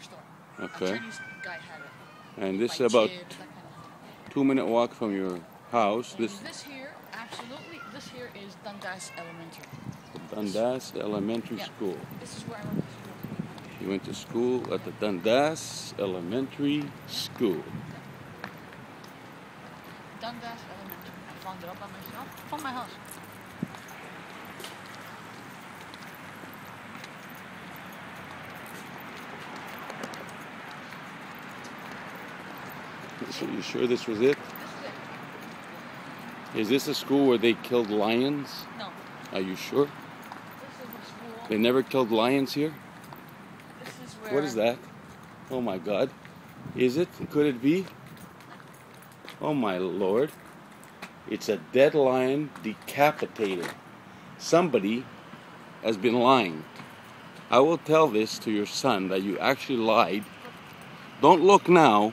store. Okay. A Chinese guy had it. And this is about chips, kind of two minute walk from your house. This this here, absolutely, this here is Dundas Elementary. Dundas Elementary Yeah. School. This is where I went to school. He went to school at the Dundas Elementary School. Dundas Elementary. I found it up by myself from my house. So you sure this was it? This is it. Is this a school where they killed lions? No, Are you sure? this is the. They never killed lions here? This is where. What is that? Oh my god. Is it? Could it be? Oh my lord. It's a dead lion decapitated. Somebody has been lying. I will tell this to your son that you actually lied. Don't look now.